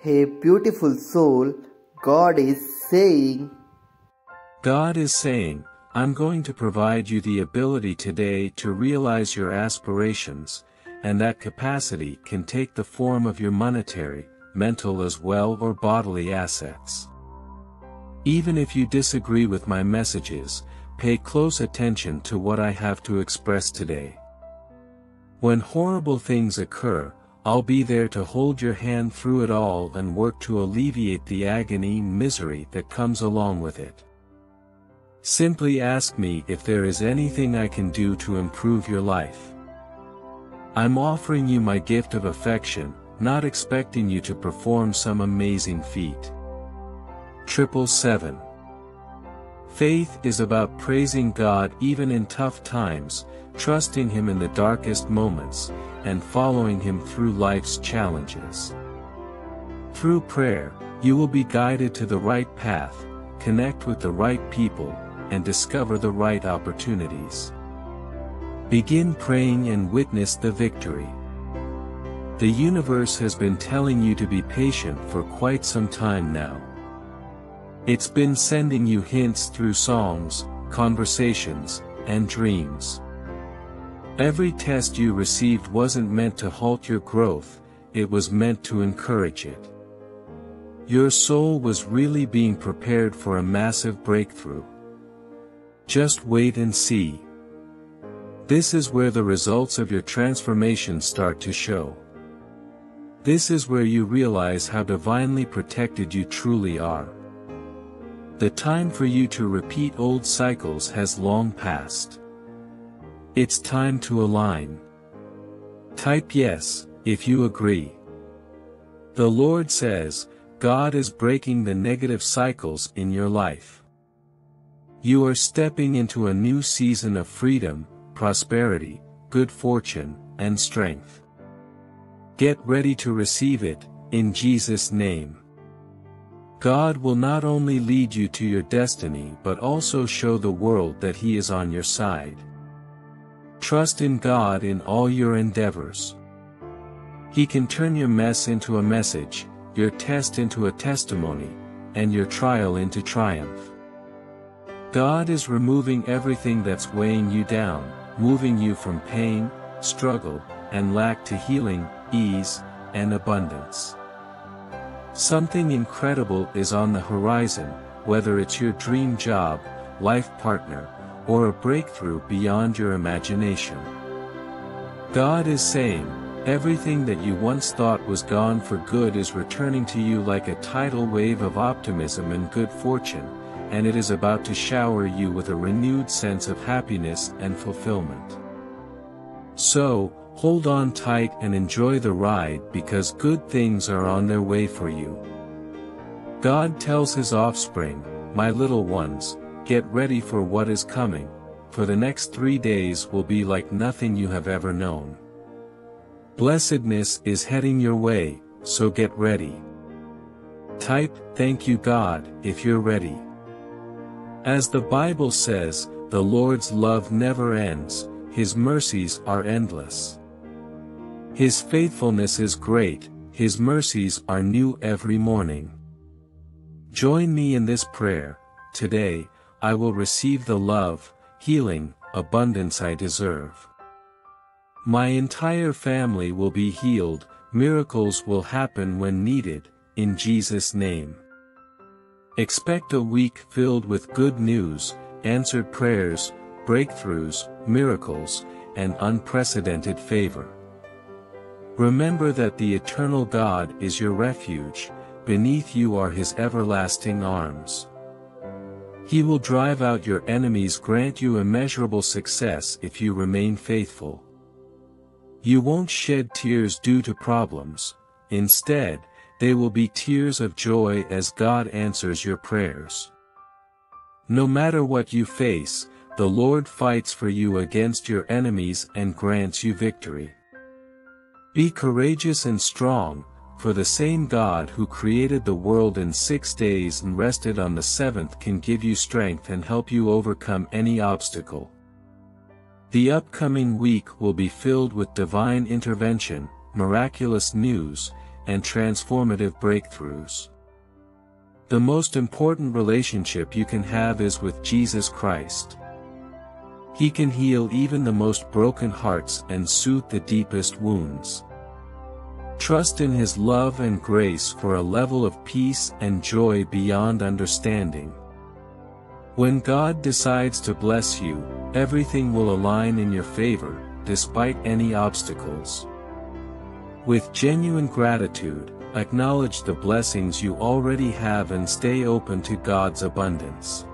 Hey beautiful soul, God is saying, God is saying, I'm going to provide you the ability today to realize your aspirations, and that capacity can take the form of your monetary, mental as well or bodily assets. Even if you disagree with my messages, pay close attention to what I have to express today. When horrible things occur, I'll be there to hold your hand through it all and work to alleviate the agony misery that comes along with it. Simply ask me if there is anything I can do to improve your life. I'm offering you my gift of affection, not expecting you to perform some amazing feat. Triple seven. Faith is about praising God even in tough times, trusting Him in the darkest moments, and following Him through life's challenges. Through prayer, you will be guided to the right path, connect with the right people, and discover the right opportunities. Begin praying and witness the victory. The universe has been telling you to be patient for quite some time now. It's been sending you hints through songs, conversations, and dreams. Every test you received wasn't meant to halt your growth, it was meant to encourage it. Your soul was really being prepared for a massive breakthrough. Just wait and see. This is where the results of your transformation start to show. This is where you realize how divinely protected you truly are. The time for you to repeat old cycles has long passed. It's time to align. Type yes, if you agree. The Lord says, God is breaking the negative cycles in your life. You are stepping into a new season of freedom, prosperity, good fortune, and strength. Get ready to receive it, in Jesus' name. God will not only lead you to your destiny but also show the world that He is on your side. Trust in God in all your endeavors. He can turn your mess into a message, your test into a testimony, and your trial into triumph. God is removing everything that's weighing you down, moving you from pain, struggle, and lack to healing, ease, and abundance. Something incredible is on the horizon, whether it's your dream job, life partner, or a breakthrough beyond your imagination. God is saying, everything that you once thought was gone for good is returning to you like a tidal wave of optimism and good fortune, and it is about to shower you with a renewed sense of happiness and fulfillment. So, hold on tight and enjoy the ride because good things are on their way for you. God tells his offspring, my little ones, Get ready for what is coming, for the next three days will be like nothing you have ever known. Blessedness is heading your way, so get ready. Type, thank you God, if you're ready. As the Bible says, the Lord's love never ends, His mercies are endless. His faithfulness is great, His mercies are new every morning. Join me in this prayer, today, I will receive the love, healing, abundance I deserve. My entire family will be healed, miracles will happen when needed, in Jesus' name. Expect a week filled with good news, answered prayers, breakthroughs, miracles, and unprecedented favor. Remember that the eternal God is your refuge, beneath you are his everlasting arms. He will drive out your enemies grant you immeasurable success if you remain faithful. You won't shed tears due to problems, instead, they will be tears of joy as God answers your prayers. No matter what you face, the Lord fights for you against your enemies and grants you victory. Be courageous and strong, for the same God who created the world in six days and rested on the seventh can give you strength and help you overcome any obstacle. The upcoming week will be filled with divine intervention, miraculous news, and transformative breakthroughs. The most important relationship you can have is with Jesus Christ. He can heal even the most broken hearts and soothe the deepest wounds. Trust in His love and grace for a level of peace and joy beyond understanding. When God decides to bless you, everything will align in your favor, despite any obstacles. With genuine gratitude, acknowledge the blessings you already have and stay open to God's abundance.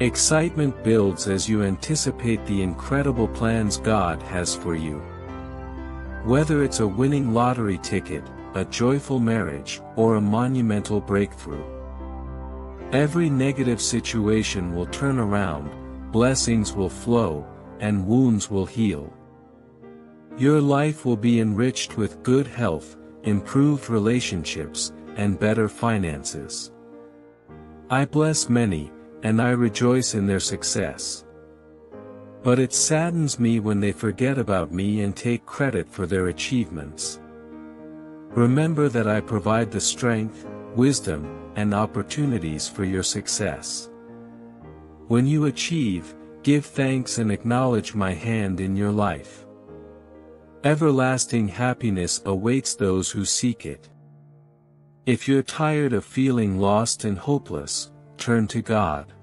Excitement builds as you anticipate the incredible plans God has for you. Whether it's a winning lottery ticket, a joyful marriage, or a monumental breakthrough. Every negative situation will turn around, blessings will flow, and wounds will heal. Your life will be enriched with good health, improved relationships, and better finances. I bless many, and I rejoice in their success. But it saddens me when they forget about me and take credit for their achievements. Remember that I provide the strength, wisdom, and opportunities for your success. When you achieve, give thanks and acknowledge my hand in your life. Everlasting happiness awaits those who seek it. If you're tired of feeling lost and hopeless, turn to God.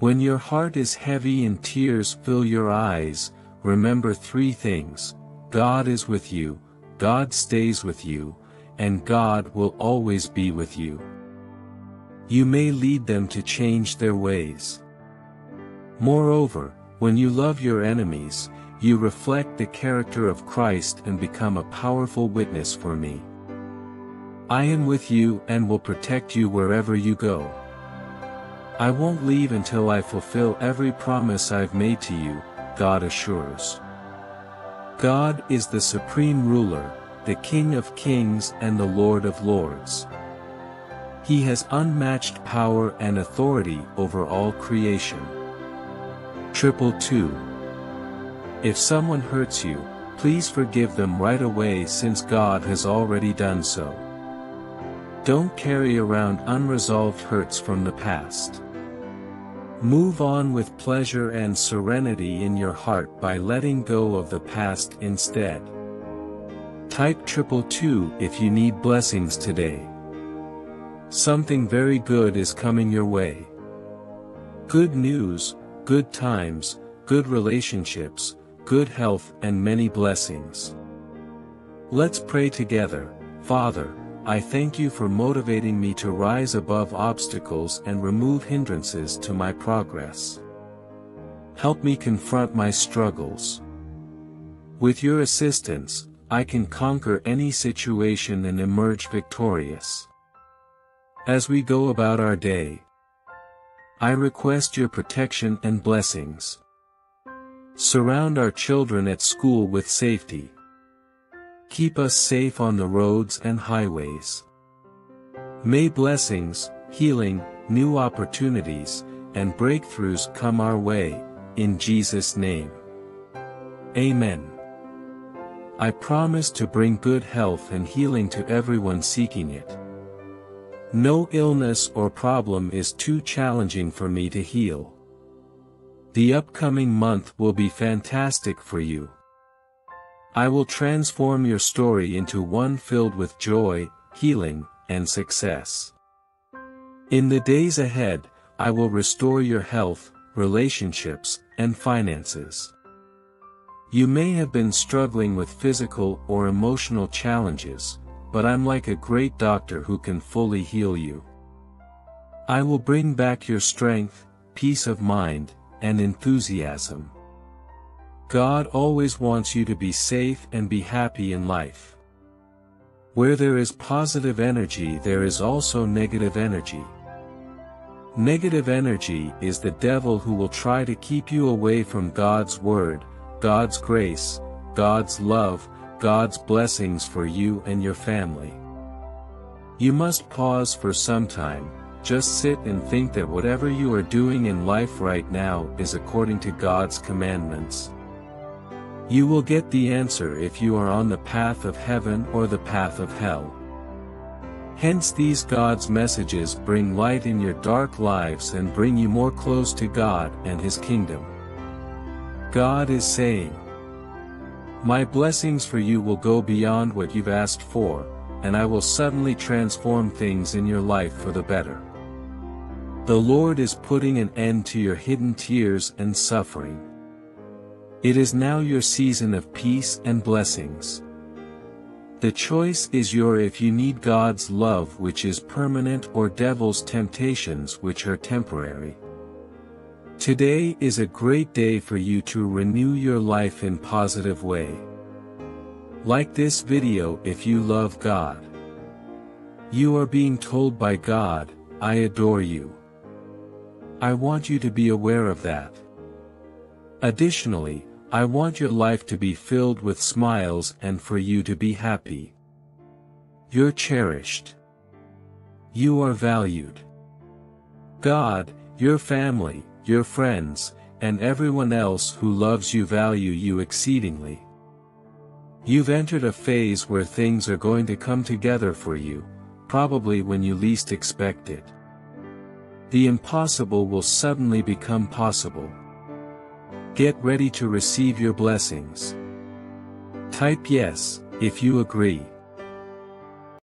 When your heart is heavy and tears fill your eyes, remember three things, God is with you, God stays with you, and God will always be with you. You may lead them to change their ways. Moreover, when you love your enemies, you reflect the character of Christ and become a powerful witness for me. I am with you and will protect you wherever you go. I won't leave until I fulfill every promise I've made to you, God assures. God is the supreme ruler, the King of kings and the Lord of lords. He has unmatched power and authority over all creation. Triple two. If someone hurts you, please forgive them right away since God has already done so. Don't carry around unresolved hurts from the past. Move on with pleasure and serenity in your heart by letting go of the past instead. Type triple two if you need blessings today. Something very good is coming your way. Good news, good times, good relationships, good health and many blessings. Let's pray together, Father, I thank you for motivating me to rise above obstacles and remove hindrances to my progress. Help me confront my struggles. With your assistance, I can conquer any situation and emerge victorious. As we go about our day, I request your protection and blessings. Surround our children at school with safety. Keep us safe on the roads and highways. May blessings, healing, new opportunities, and breakthroughs come our way, in Jesus' name. Amen. I promise to bring good health and healing to everyone seeking it. No illness or problem is too challenging for me to heal. The upcoming month will be fantastic for you. I will transform your story into one filled with joy, healing, and success. In the days ahead, I will restore your health, relationships, and finances. You may have been struggling with physical or emotional challenges, but I'm like a great doctor who can fully heal you. I will bring back your strength, peace of mind, and enthusiasm. God always wants you to be safe and be happy in life. Where there is positive energy there is also negative energy. Negative energy is the devil who will try to keep you away from God's word, God's grace, God's love, God's blessings for you and your family. You must pause for some time, just sit and think that whatever you are doing in life right now is according to God's commandments. You will get the answer if you are on the path of heaven or the path of hell. Hence these God's messages bring light in your dark lives and bring you more close to God and His kingdom. God is saying, My blessings for you will go beyond what you've asked for, and I will suddenly transform things in your life for the better. The Lord is putting an end to your hidden tears and suffering. It is now your season of peace and blessings. The choice is your if you need God's love which is permanent or devil's temptations which are temporary. Today is a great day for you to renew your life in positive way. Like this video if you love God. You are being told by God, I adore you. I want you to be aware of that. Additionally, I want your life to be filled with smiles and for you to be happy. You're cherished. You are valued. God, your family, your friends, and everyone else who loves you value you exceedingly. You've entered a phase where things are going to come together for you, probably when you least expect it. The impossible will suddenly become possible. Get ready to receive your blessings. Type yes, if you agree.